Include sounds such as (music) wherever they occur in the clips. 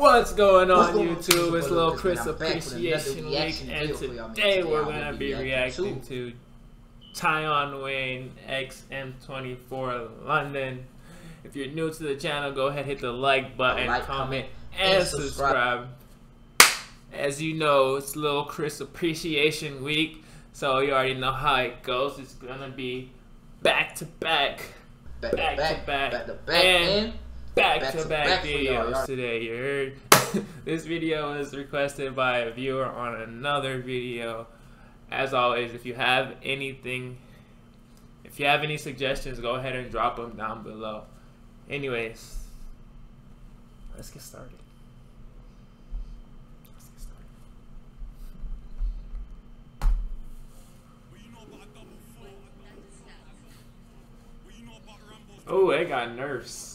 What's going on going YouTube? It's? Little Chris been- I'm back with Appreciation Week, and video for y'all, man. today we're gonna be be reacting to Tion Wayne XM24 London. If you're new to the channel, go ahead hit the like button, comment, and, subscribe. As you know, it's Little Chris Appreciation Week, so you already know how it goes. It's gonna be back to back, Back to back back, to back, back to back, and back, back to to back back videos today. You heard? (laughs) this video was requested by a viewer on another video. As always, if you have anything, if you have any suggestions, go ahead and drop them down below. Anyways, let's get started. Let's get started. Oh, they got nerfs.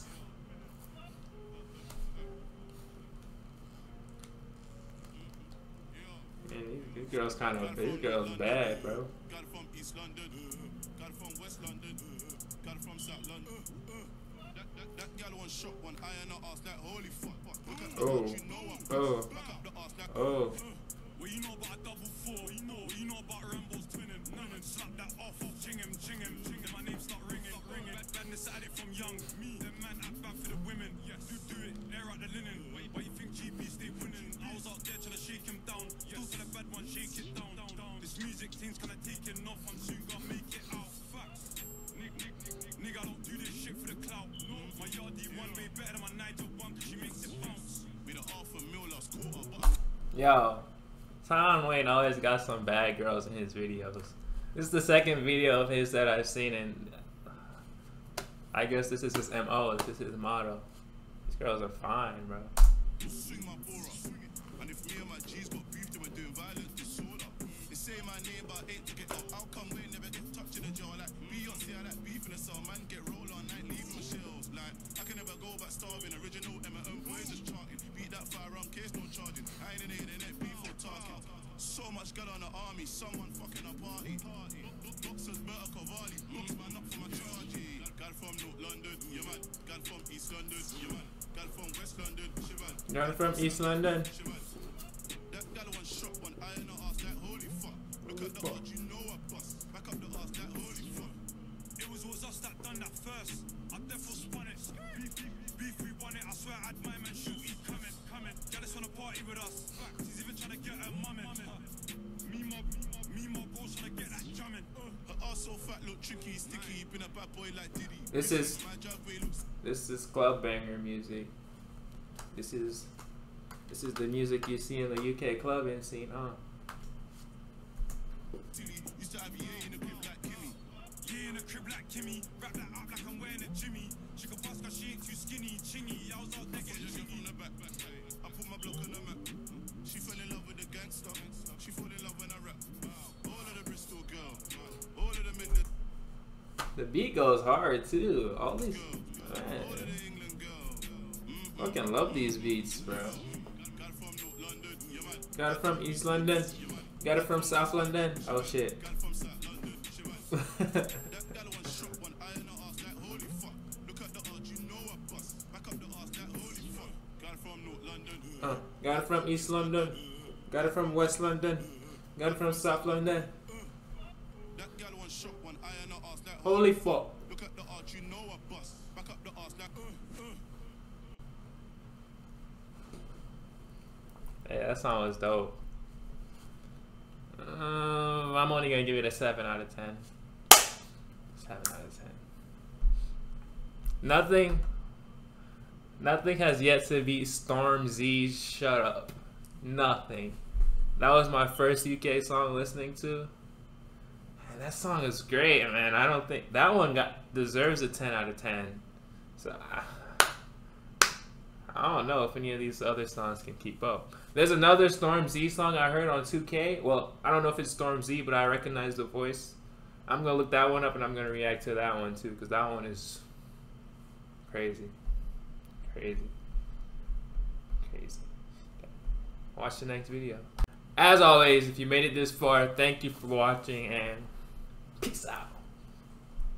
Asked that holy fuck. Look at the Oh. Oh. Oh, Well, you know about double four, you know, you know about Rambo's twinning. And slap that off, ching him, ching him, ching him. My name start ringing, ringing. Bad, bad decided from young. Me, yo, Tion Wayne always got some bad girls in his videos. This is the second video of his that I've seen, and I guess this is his mo. This is his motto. These girls are fine, bro. So much got on the army, someone fucking a party. Boxers better Cavalli. Box man up for my charge. Eh. Got from North London, yeah man. Got from East London, yeah man. Got from West London, yeah man. Girl from East London. That gal one shot one eye in the ass like holy fuck. Look at the odds, you know I bust. Back up the ass like holy fuck. It was always us that done that first. I therefore spun it. Beef, beef, beef, we won it. I swear I had my man shoot, he coming, coming. Gallus wanna party with us. Fact, he's even trying to get her mummin. This is My driveway looks this is club banger music. This is this is the music you see in the UK clubbing scene, huh? The beat goes hard too. All these of man, the England girl. fucking love these beats, bro. Got it from North London. Yeah man. Got it from East London. Got it from South London. Oh shit. Got it from South London. Yeah man. That gal one shot one eye in the ass (laughs) like holy fuck. Look at the odds, you know I bust. Back up the ass like holy fuck. Got it from North London. Uh, got it from East London. Got it from West London. Got it from South London. Holy fuck. Look at the odds, you know I bust. Back up the like uh, uh. Yeah, that song was dope. Um, I'm only gonna give it a seven out of ten. Seven out of ten. Nothing. Nothing has yet to beat Stormzy's "Shut Up." Nothing. That was my first UK song listening to. And that song is great, man. I don't think that one got deserves a ten out of ten. So. I, don't know if any of these other songs can keep up. There's another Stormzy song I heard on 2K. Well, I don't know if it's Stormzy, but I recognize the voice. I'm gonna look that one up and I'm gonna react to that one too, because that one is crazy. Crazy. Crazy. Watch the next video. As always, if you made it this far, thank you for watching and.